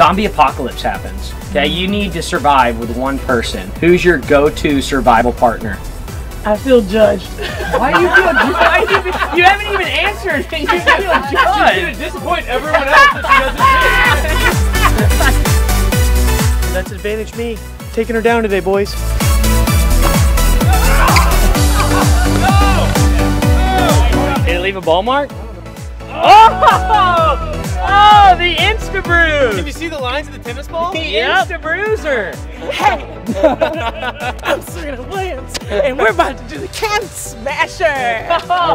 zombie apocalypse happens. Okay, you need to survive with one person. Who's your go-to survival partner? I feel judged. Why do you feel Why do you, feel, you haven't even answered. You feel She's judged. gonna disappoint everyone else that she doesn't That's advantage me. Taking her down today, boys. Did it leave a ball mark? Oh! The Insta Can you see the lines of the tennis ball? He is the Insta Bruiser! I'm Serena Williams, and we're about to do the Can Smasher. Oh,